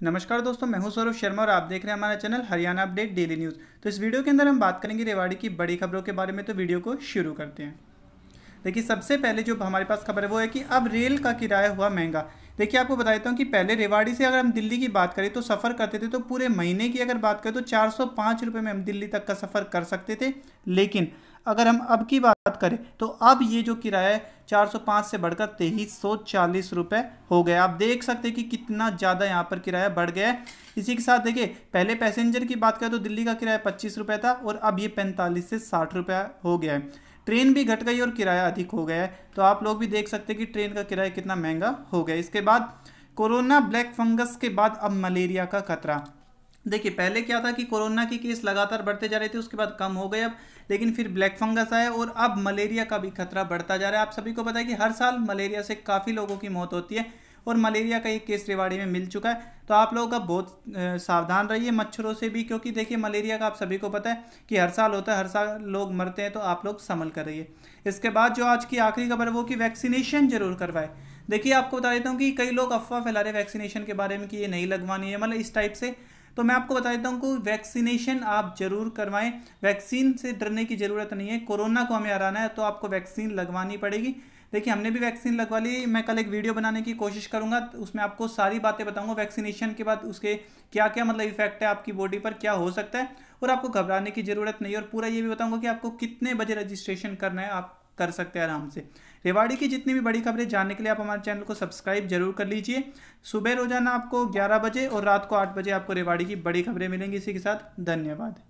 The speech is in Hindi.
नमस्कार दोस्तों, मैं हूँ सौरभ शर्मा और आप देख रहे हैं हमारा channel Haryana update daily news. तो इस वीडियो के अंदर हम बात करेंगे रेवाड़ी की बड़ी खबरों के बारे में तो वीडियो को शुरू करते हैं। देखिए, सबसे पहले जो हमारे पास खबर है, वो है कि अब रेल का किराया हुआ महँगा। देखिए, आपको बता देता हूँ कि पहले रेवाड़ी से अगर हम दिल्ली की बात करें तो सफ़र करते थे तो पूरे महीने की अगर बात करें तो चार सौ में हम दिल्ली तक का सफ़र कर सकते थे। लेकिन अगर हम अब की बात करें तो अब ये जो किराया है 405 से बढ़कर तेईस सौ चालीस रुपये हो गया। आप देख सकते हैं कि कितना ज़्यादा यहाँ पर किराया बढ़ गया है। इसी के साथ देखिए, पहले पैसेंजर की बात करें तो दिल्ली का किराया पच्चीस रुपये था और अब ये पैंतालीस से साठ रुपया हो गया है। ट्रेन भी घट गई और किराया अधिक हो गया है। तो आप लोग भी देख सकते हैं कि ट्रेन का किराया कितना महँगा हो गया। इसके बाद कोरोना ब्लैक फंगस के बाद अब मलेरिया का खतरा। देखिए, पहले क्या था कि कोरोना की केस लगातार बढ़ते जा रहे थे, उसके बाद कम हो गए अब, लेकिन फिर ब्लैक फंगस आया और अब मलेरिया का भी खतरा बढ़ता जा रहा है। आप सभी को पता है कि हर साल मलेरिया से काफ़ी लोगों की मौत होती है। और मलेरिया का एक केस रेवाड़ी में मिल चुका है। तो आप लोगों का बहुत सावधान रहिए मच्छरों से भी, क्योंकि देखिए मलेरिया का आप सभी को पता है कि हर साल होता है, हर साल लोग मरते हैं तो आप लोग संभल कर रहिए। इसके बाद जो आज की आखिरी खबर है, वो कि वैक्सीनेशन ज़रूर करवाए। देखिए, आपको बता देता हूँ कि कई लोग अफवाह फैला रहे वैक्सीनेशन के बारे में कि ये नहीं लगवानी है मतलब इस टाइप से। तो मैं आपको बता देता हूँ कि वैक्सीनेशन आप ज़रूर करवाएँ। वैक्सीन से डरने की ज़रूरत नहीं है। कोरोना को हमें हराना है तो आपको वैक्सीन लगवानी पड़ेगी। देखिए, हमने भी वैक्सीन लगवा ली। मैं कल एक वीडियो बनाने की कोशिश करूँगा उसमें आपको सारी बातें बताऊँगा। वैक्सीनेशन के बाद उसके क्या क्या मतलब इफ़ेक्ट है आपकी बॉडी पर, क्या हो सकता है, और आपको घबराने की ज़रूरत नहीं और पूरा ये भी बताऊँगा कि आपको कितने बजे रजिस्ट्रेशन करना है। आप कर सकते हैं आराम से। रेवाड़ी की जितनी भी बड़ी खबरें जानने के लिए आप हमारे चैनल को सब्सक्राइब ज़रूर कर लीजिए। सुबह रोज़ाना आपको 11 बजे और रात को आठ बजे आपको रेवाड़ी की बड़ी खबरें मिलेंगी इसी के साथ। धन्यवाद।